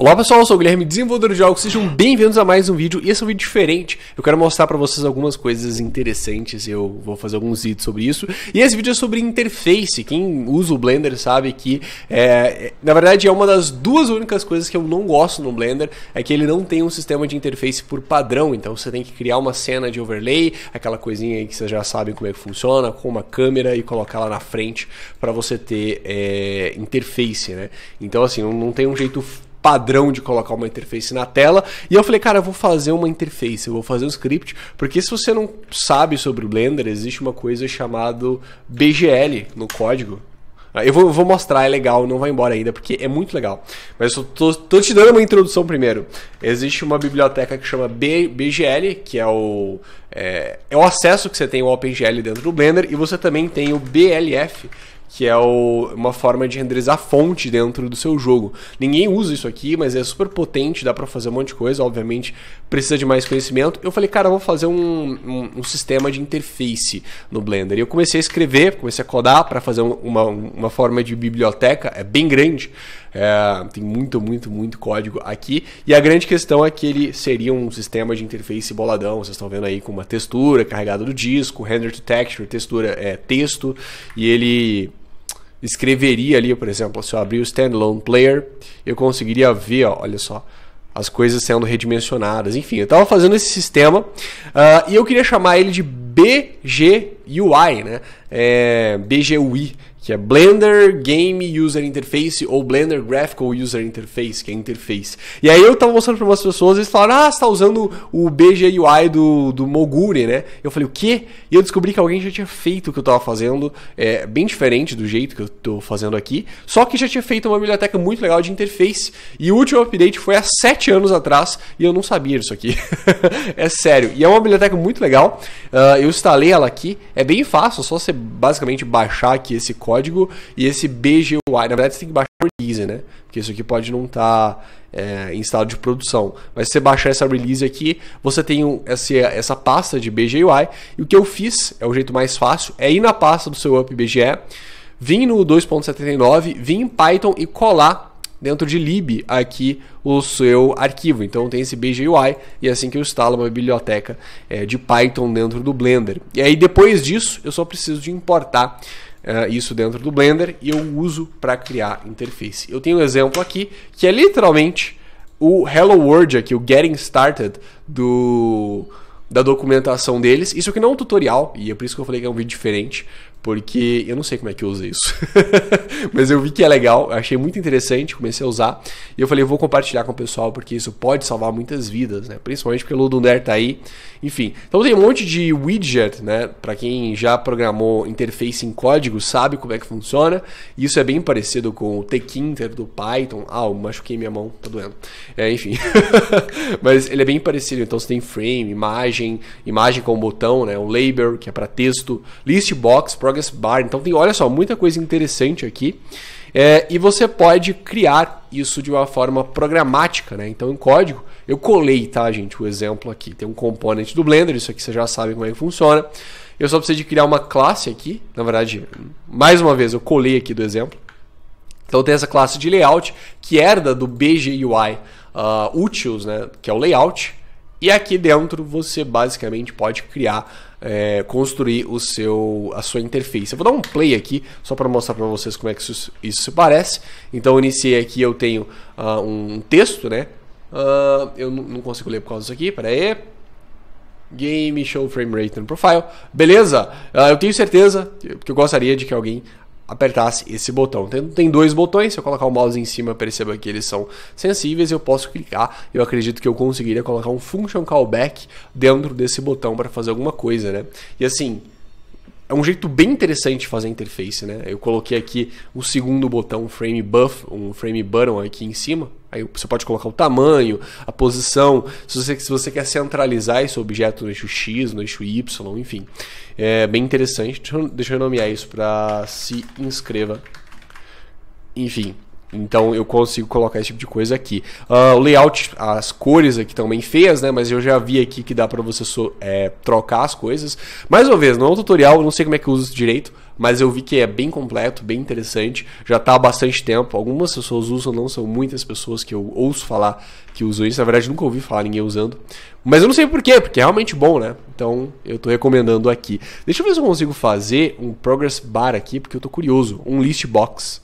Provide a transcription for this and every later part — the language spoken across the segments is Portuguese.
Olá pessoal, eu sou o Guilherme, desenvolvedor de jogos, sejam bem-vindos a mais um vídeo, e esse é um vídeo diferente, eu quero mostrar para vocês algumas coisas interessantes, eu vou fazer alguns vídeos sobre isso, e esse vídeo é sobre interface, quem usa o Blender sabe que, é, na verdade é uma das duas únicas coisas que eu não gosto no Blender, é que ele não tem um sistema de interface por padrão, então você tem que criar uma cena de overlay, aquela coisinha aí que vocês já sabem como é que funciona, com uma câmera e colocar lá na frente para você ter é, interface, né, então assim, não tem um jeito padrão de colocar uma interface na tela. E eu falei, cara, eu vou fazer uma interface, eu vou fazer um script, porque se você não sabe sobre o Blender, existe uma coisa chamada BGL no código. Ah, eu vou, vou, mostrar, é legal, não vai embora ainda, porque é muito legal. Mas eu tô, tô te dando uma introdução primeiro. Existe uma biblioteca que chama B, BGL, que é o, é, é o acesso que você tem ao OpenGL dentro do Blender, e você também tem o BLF, que é o, uma forma de renderizar fonte dentro do seu jogo. Ninguém usa isso aqui, mas é super potente, dá para fazer um monte de coisa, obviamente precisa de mais conhecimento. Eu falei, cara, eu vou fazer um, um, um sistema de interface no Blender. E eu comecei a escrever, comecei a codar para fazer uma, uma forma de biblioteca, é bem grande, é, tem muito, muito, muito código aqui. E a grande questão é que ele seria um sistema de interface boladão. Vocês estão vendo aí com uma textura carregada do disco, render to texture, textura é texto, e ele escreveria ali, por exemplo, se eu abrir o standalone player, eu conseguiria ver, ó, olha só, as coisas sendo redimensionadas. Enfim, eu estava fazendo esse sistema uh, e eu queria chamar ele de BGUI, né? É, BGUI que é Blender Game User Interface ou Blender Graphical User Interface, que é interface. E aí eu tava mostrando para umas pessoas eles falaram: "Ah, você tá usando o BGUI do do Moguri, né?". Eu falei: "O quê?". E eu descobri que alguém já tinha feito o que eu tava fazendo, é bem diferente do jeito que eu tô fazendo aqui, só que já tinha feito uma biblioteca muito legal de interface. E o último update foi há sete anos atrás e eu não sabia disso aqui. é sério. E é uma biblioteca muito legal. Uh, eu instalei ela aqui, é bem fácil, só você basicamente baixar aqui esse código código e esse BGUI. Na verdade, você tem que baixar o release, né? Porque isso aqui pode não estar tá, é, em estado de produção. Mas se você baixar essa release aqui, você tem essa, essa pasta de BGUI. E o que eu fiz, é o jeito mais fácil, é ir na pasta do seu UpBGE, vir no 2.79, vir em Python e colar dentro de lib aqui o seu arquivo. Então tem esse BGUI e é assim que eu instalo uma biblioteca é, de Python dentro do Blender. E aí depois disso eu só preciso de importar uh, isso dentro do Blender e eu uso para criar interface. Eu tenho um exemplo aqui que é literalmente o Hello World aqui, o Getting Started do da documentação deles. Isso aqui não é um tutorial, e é por isso que eu falei que é um vídeo diferente, porque eu não sei como é que usa isso. Mas eu vi que é legal, achei muito interessante, comecei a usar. E eu falei, eu vou compartilhar com o pessoal, porque isso pode salvar muitas vidas, né? Principalmente porque o Ludundare tá aí. Enfim, então tem um monte de widget, né? Para quem já programou interface em código, sabe como é que funciona. E isso é bem parecido com o Tkinter do Python. Ah, eu machuquei minha mão, tá doendo. É, enfim. Mas ele é bem parecido. Então você tem frame, imagem, imagem com botão, né? O label, que é para texto, list box, Progress Bar. Então tem, olha só, muita coisa interessante aqui. É, e você pode criar isso de uma forma programática, né? Então em código, eu colei, tá, gente, o exemplo aqui. Tem um componente do Blender, isso aqui você já sabe como é que funciona. Eu só preciso de criar uma classe aqui. Na verdade, mais uma vez, eu colei aqui do exemplo. Então tem essa classe de layout que herda do BGUI uh, ah, Utils, né? Que é o layout. E aqui dentro você basicamente pode criar, é, construir o seu, a sua interface. Eu vou dar um play aqui só para mostrar para vocês como é que isso, isso se parece. Então eu iniciei aqui, eu tenho uh, um texto, né? Uh, eu não consigo ler por causa disso aqui, pera aí. Game Show Frame Rate no Profile. Beleza? Uh, eu tenho certeza que eu gostaria de que alguém apertasse esse botão. Tem, tem dois botões, se eu colocar o mouse em cima, perceba que eles são sensíveis, eu posso clicar. Eu acredito que eu conseguiria colocar um function callback dentro desse botão para fazer alguma coisa, né? E assim, é um jeito bem interessante de fazer a interface, né? Eu coloquei aqui o segundo botão, frame buff, um frame button aqui em cima. Aí você pode colocar o tamanho, a posição, se você, se você quer centralizar esse objeto no eixo X, no eixo Y, enfim. É bem interessante. Deixa eu, deixa eu nomear isso para se inscreva. Enfim, então eu consigo colocar esse tipo de coisa aqui. Uh, o layout, as cores aqui estão bem feias, né? Mas eu já vi aqui que dá para você so, é, trocar as coisas. Mais uma vez, não é um tutorial, não sei como é que usa isso direito, mas eu vi que é bem completo, bem interessante, já tá há bastante tempo. Algumas pessoas usam, não são muitas pessoas que eu ouço falar que usam isso. Na verdade, nunca ouvi falar ninguém usando. Mas eu não sei porquê, porque é realmente bom, né? Então eu tô recomendando aqui. Deixa eu ver se eu consigo fazer um progress bar aqui, porque eu tô curioso. Um list box.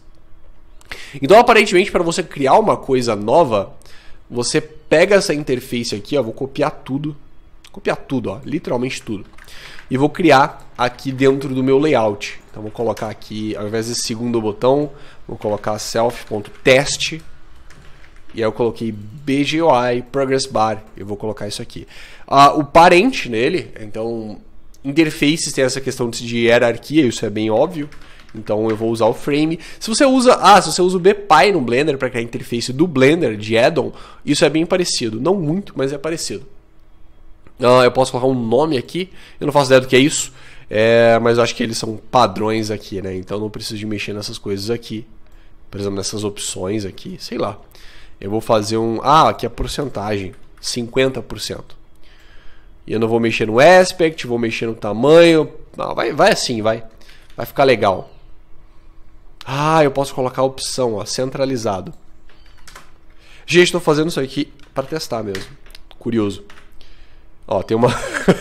Então, aparentemente, para você criar uma coisa nova, você pega essa interface aqui, ó, vou copiar tudo, copiar tudo, ó, literalmente tudo. E vou criar aqui dentro do meu layout. Então vou colocar aqui, ao invés desse segundo botão, vou colocar self.test. E aí eu coloquei BGUI Progress Bar. Eu vou colocar isso aqui. Uh, o parente nele, então interfaces tem essa questão de hierarquia, isso é bem óbvio. Então eu vou usar o frame. Se você usa, ah, se você usa o BPy no Blender para criar a interface do Blender de addon, isso é bem parecido. Não muito, mas é parecido. Ah, eu posso colocar um nome aqui. Eu não faço ideia do que é isso, é, mas eu acho que eles são padrões aqui, né? Então não preciso de mexer nessas coisas aqui. Por exemplo, nessas opções aqui, sei lá. Eu vou fazer um, ah, aqui é porcentagem, 50%. E eu não vou mexer no aspect, vou mexer no tamanho. Vai, vai assim, vai. Vai ficar legal. Ah, eu posso colocar a opção, ó, centralizado. Gente, estou fazendo isso aqui para testar mesmo. Curioso. Ó, tem uma,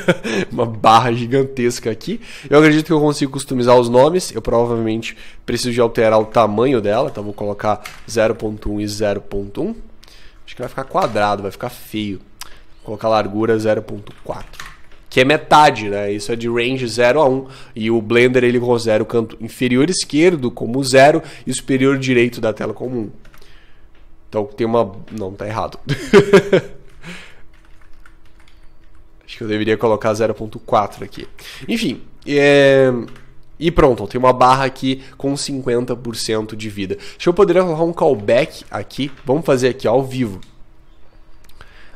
uma barra gigantesca aqui. Eu acredito que eu consigo customizar os nomes. Eu provavelmente preciso de alterar o tamanho dela. Então vou colocar 0.1 e 0.1. Acho que vai ficar quadrado, vai ficar feio. Vou colocar a largura 0.4 que é metade, né? Isso é de range 0 a 1. E o Blender ele considera o canto inferior esquerdo como 0 e superior direito da tela como 1. Então tem uma. Não, tá errado. Acho que eu deveria colocar 0.4 aqui. Enfim, é... E pronto, tem uma barra aqui com 50% de vida. Deixa eu poder colocar um callback aqui. Vamos fazer aqui ao vivo.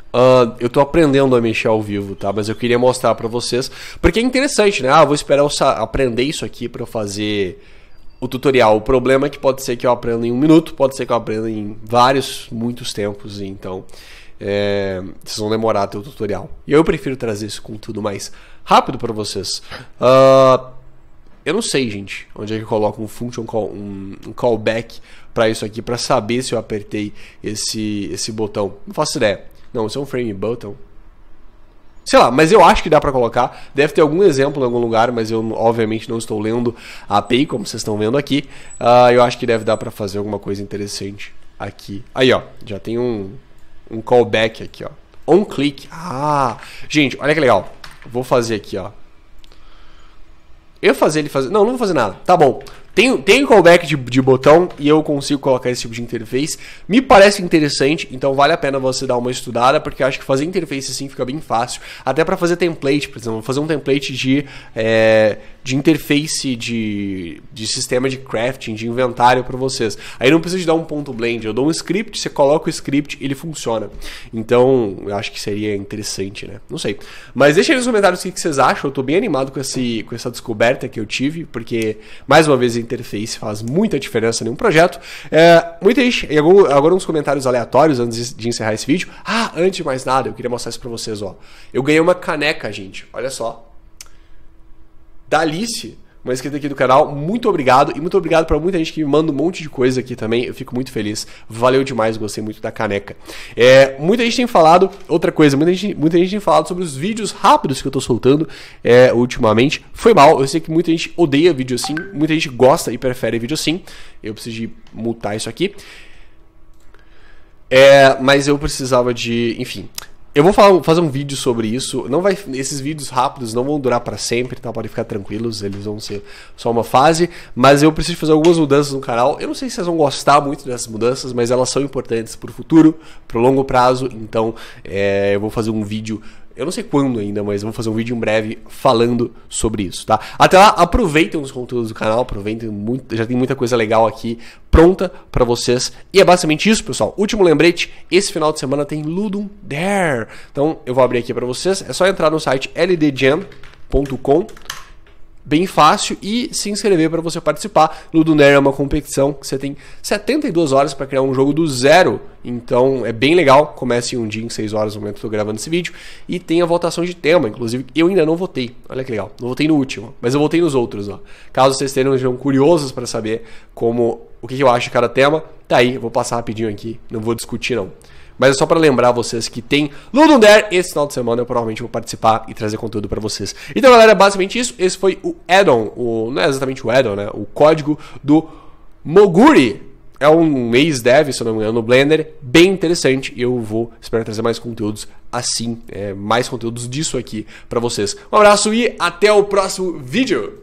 Uh, eu tô aprendendo a mexer ao vivo, tá? Mas eu queria mostrar para vocês, porque é interessante, né? Ah, vou esperar eu aprender isso aqui para fazer o tutorial. O problema é que pode ser que eu aprenda em um minuto, pode ser que eu aprenda em vários, muitos tempos, então é, vocês vão demorar até o tutorial. E eu prefiro trazer isso com tudo mais rápido para vocês. Uh, eu não sei, gente, onde é que eu coloco um function call, um, um callback para isso aqui, para saber se eu apertei esse, esse botão. Não faço ideia. Não, isso é um frame button. Sei lá, mas eu acho que dá para colocar. Deve ter algum exemplo em algum lugar, mas eu obviamente não estou lendo a API, como vocês estão vendo aqui. Uh, eu acho que deve dar para fazer alguma coisa interessante aqui. Aí, ó, já tem um, um callback aqui, ó. On click. Ah, gente, olha que legal. Vou fazer aqui, ó. Eu fazer ele fazer. Não, não vou fazer nada. Tá bom. Tem, tem callback de, de botão e eu consigo colocar esse tipo de interface. Me parece interessante, então vale a pena você dar uma estudada, porque acho que fazer interface assim fica bem fácil. Até para fazer template, por exemplo, fazer um template de, é, de interface de, de sistema de crafting, de inventário para vocês. Aí não precisa de dar um ponto blend, eu dou um script, você coloca o script ele funciona. Então eu acho que seria interessante, né? Não sei. Mas deixa aí nos comentários o que vocês acham. Eu tô bem animado com, esse, com essa descoberta que eu tive, porque mais uma vez interface faz muita diferença em um projeto. É, muita gente, e agora uns comentários aleatórios antes de encerrar esse vídeo. Ah, antes de mais nada, eu queria mostrar isso pra vocês, ó. Eu ganhei uma caneca, gente, olha só. Da Alice, uma inscrita aqui do canal. Muito obrigado e muito obrigado para muita gente que me manda um monte de coisa aqui também. Eu fico muito feliz. Valeu demais, gostei muito da caneca. É, muita gente tem falado, outra coisa, muita gente, muita gente tem falado sobre os vídeos rápidos que eu tô soltando é, ultimamente. Foi mal, eu sei que muita gente odeia vídeo assim, muita gente gosta e prefere vídeo assim. Eu preciso de mutar isso aqui. É, mas eu precisava de, enfim, eu vou falar, fazer um vídeo sobre isso. Não vai, esses vídeos rápidos não vão durar para sempre, tá? Podem ficar tranquilos, eles vão ser só uma fase. Mas eu preciso fazer algumas mudanças no canal. Eu não sei se vocês vão gostar muito dessas mudanças, mas elas são importantes para o futuro, para o longo prazo. Então, é, eu vou fazer um vídeo eu não sei quando ainda, mas vou fazer um vídeo em breve falando sobre isso, tá? Até lá, aproveitem os conteúdos do canal, aproveitem muito, já tem muita coisa legal aqui pronta para vocês. E é basicamente isso, pessoal. Último lembrete, esse final de semana tem Ludum Dare. Então, eu vou abrir aqui para vocês, é só entrar no site lddjam.com bem fácil e se inscrever para você participar. Ludonero é uma competição que você tem 72 horas para criar um jogo do zero, então é bem legal. Comece em um dia, em 6 horas, no momento que tô gravando esse vídeo, e tem a votação de tema, inclusive eu ainda não votei. Olha que legal, não votei no último, mas eu votei nos outros. Ó. Caso vocês estejam curiosos para saber como o que eu acho de cada tema, tá aí, eu vou passar rapidinho aqui, não vou discutir não. Mas é só para lembrar vocês que tem Ludum esse final de semana. Eu provavelmente vou participar e trazer conteúdo para vocês. Então, galera, é basicamente isso. Esse foi o addon, o, não é exatamente o addon, né? O código do Moguri. É um ex-dev, se não me engano, no Blender. Bem interessante. Eu vou esperar trazer mais conteúdos assim, é, mais conteúdos disso aqui para vocês. Um abraço e até o próximo vídeo.